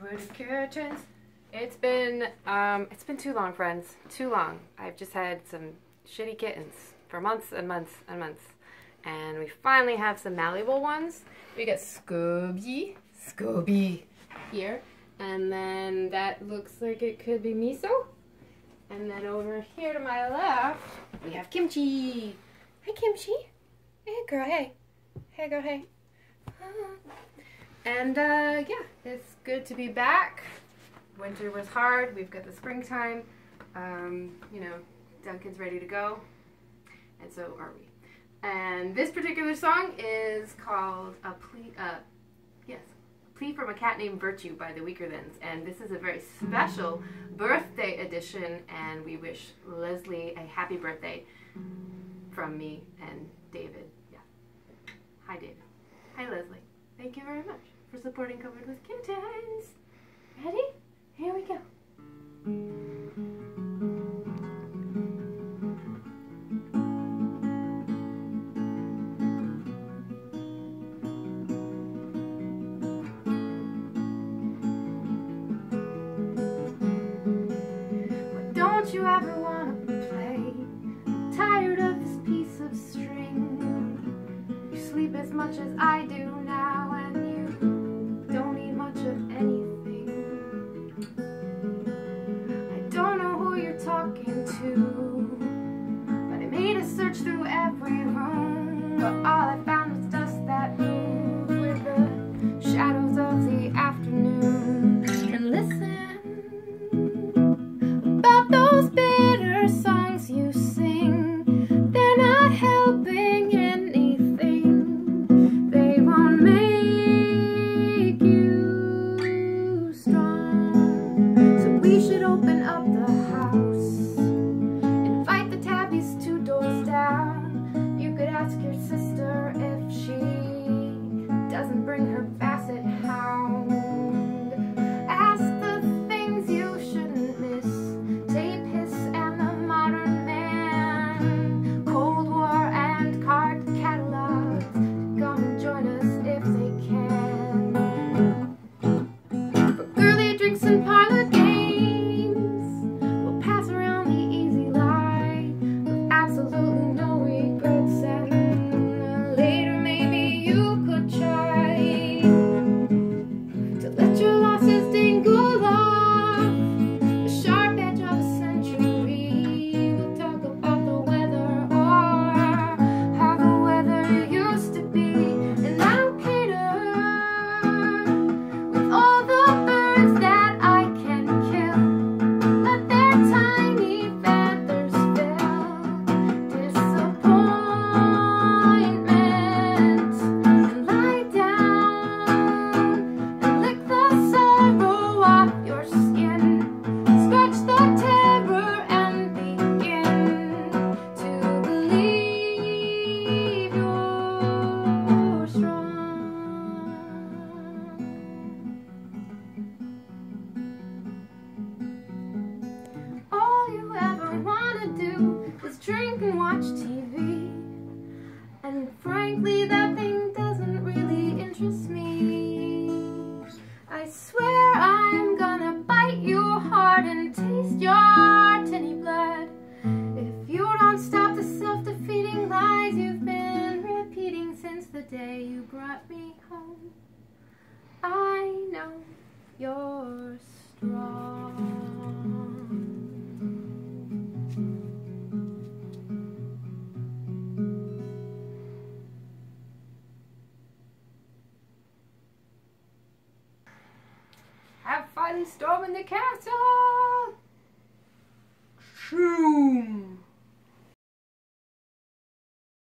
the curtains. It's been um, it's been too long, friends. Too long. I've just had some shitty kittens for months and months and months, and we finally have some malleable ones. We got Scooby, Scooby here, and then that looks like it could be Miso. And then over here to my left, we have Kimchi. Hi, Kimchi. Hey, girl. Hey. Hey, girl. Hey. And uh, yeah, it's good to be back. Winter was hard. We've got the springtime. Um, you know, Duncan's ready to go, and so are we. And this particular song is called "A Plea." Uh, yes, "Plea from a Cat Named Virtute" by the Weaker Weakerthans, and this is a very special birthday edition. And we wish Leslie a happy birthday from me and David. Yeah. Hi, David. Hi, Leslie. Thank you very much for supporting Covered with Kittens. Ready? Here we go. But don't you ever want to play? I'm tired of this piece of string. You sleep as much as I do now, of anything. Brought me home, I know you're strong. Have fun storming the castle! Shoom!